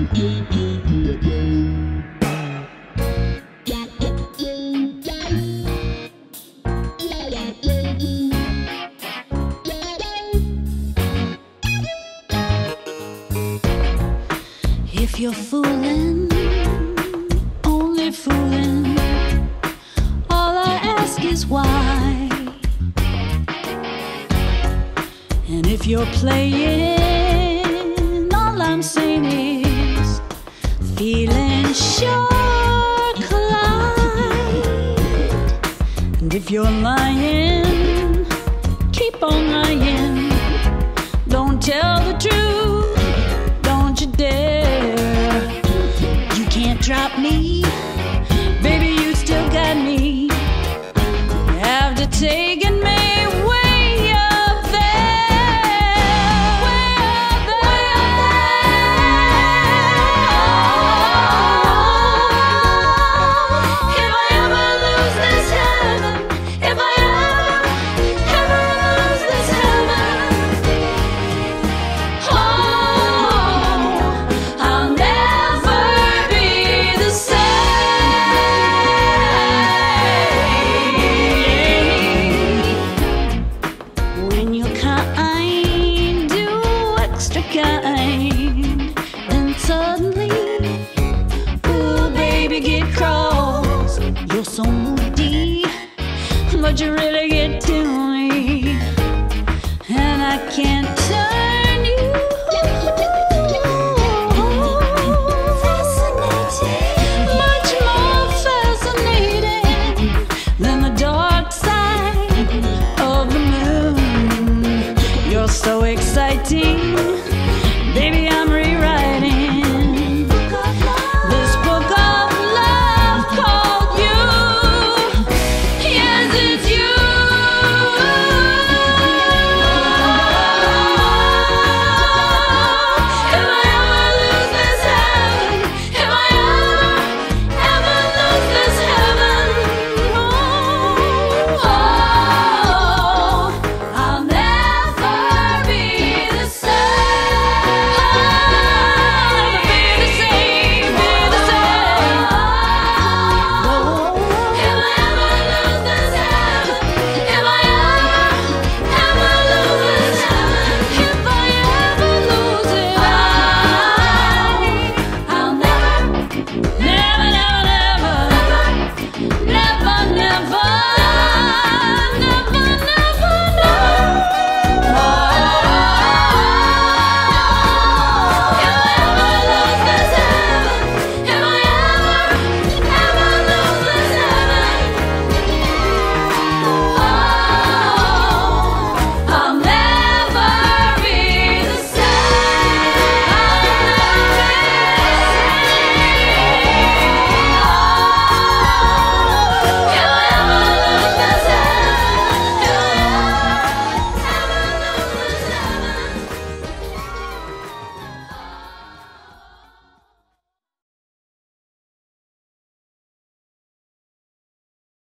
If you're fooling, only fooling, all I ask is why. And if you're playing, all I'm saying is feeling sure collide. And if you're lying, keep on lying. Don't tell the truth, don't you dare. You can't drop me, baby, you still got me. After taking me way you really get to me and I can't turn you. Much more fascinating than the dark side of the moon. You're so exciting.